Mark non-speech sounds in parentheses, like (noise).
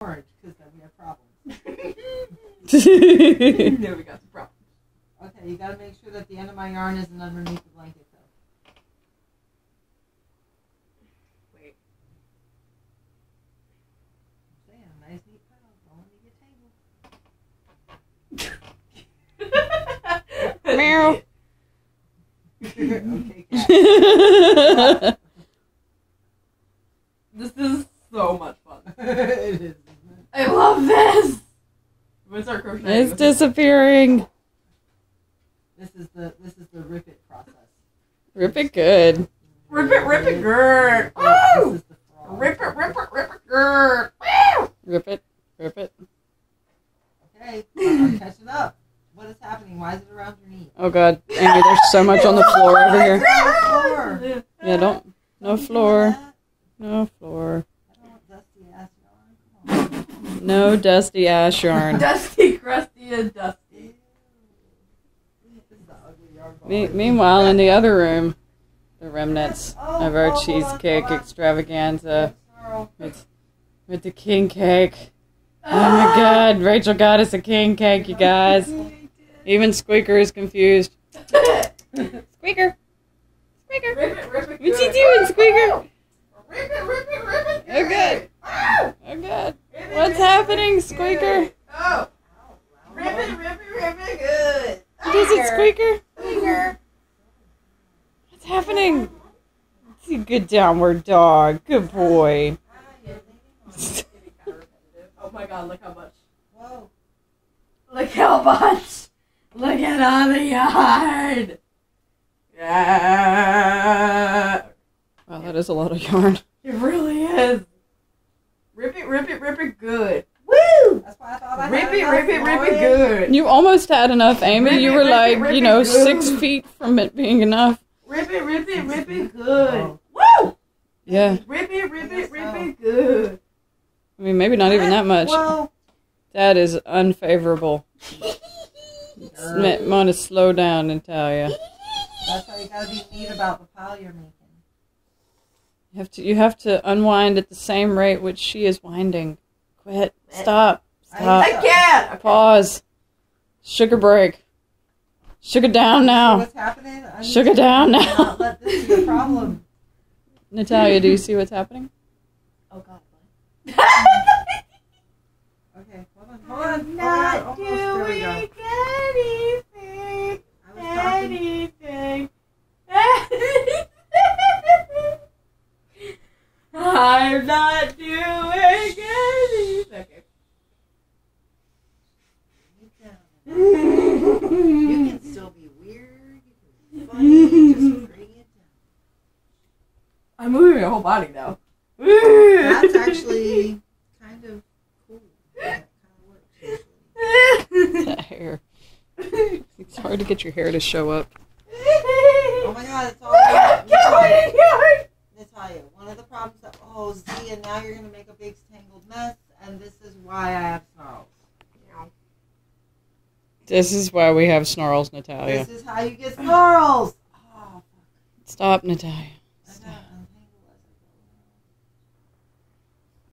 orange because then we have problems. (laughs) there we got some problems. Okay, you gotta make sure that the end of my yarn isn't underneath the blanket though. Wait. I'm saying, a nice neat pile going on your table. Meow. okay. (laughs) This is so much fun. (laughs) it is. Isn't I love this. I'm gonna start crocheting. it's disappearing. This is the this is the rip it process. Rip it good. Rip it, rip it, good. This Woo! is the frog. Rip it, rip it, rip it, good. Rip it. Rip it. Okay, I'm catching up. What is happening? Why is it around your knee? Oh god, Amy, there's so much on the (laughs) oh, floor over here. Floor. Yeah, don't. No Don't floor. No floor. I don't want dusty ass yarn. Come on. No dusty ash yarn. (laughs) Dusty, crusty, and dusty. This is the ugly yarn. Me- meanwhile, in the other room, the remnants Oh, of our cheesecake extravaganza with, with the king cake. Oh my ah! god, Rachael got us a king cake, you guys. (laughs) Even Squeaker is confused. (laughs) Squeaker! Squeaker! Rip it, rip it, What's he doing, Squeaker? Rip it, rip it, rip it. Oh, good. Oh, Oh god. rip What's rip happening, it, Squeaker? Oh, rip it, rip it, rip it, good. What is it, Squeaker? Squeaker. What's happening? It's a good downward dog. Good boy. Oh my god, look how much. Whoa. Look how much. Look at all the yarn. Yeah. Wow, that is a lot of yarn. It really is. Rip it, rip it, rip it good. Woo! That's why I thought I Rip had it, rip it, rip it good. You almost had enough, Amy. Rip You it, were rip it, like, rip you it know, good. six feet from it being enough. Rip it, rip it, rip it good. Oh. Woo! Yeah. Rip it, rip it, rip it good. I mean, maybe not even that much. Whoa. That is unfavorable. Grr. I'm going to slow down, Natalia. That's why you gotta be neat about the pile you're making. You have to, you have to unwind at the same rate which she is winding. Quit. Stop. I- Stop. I can't. Pause. Sugar break. Sugar down See now. what's happening? I need Sugar down now. Not let this be a problem. (laughs) Natalia, do you see what's happening? Oh god. (laughs) Okay, hold on, hold on. I'm hold on. not Almost. There we go. doing anything. I was talking. Anything. I'm not doing anything. Okay. You can still be weird. You can be funny. Just bring it down. I'm moving my whole body now. That's (laughs) actually kind of cool. That kind of works. That hair. It's hard to get your hair to show up. Oh my god, it's all Natalia, one of the problems that oh Z and now you're gonna make a big tangled mess and this is why I have snarls. This is why we have snarls, Natalia. This is how you get snarls. Oh, Stop, Natalia.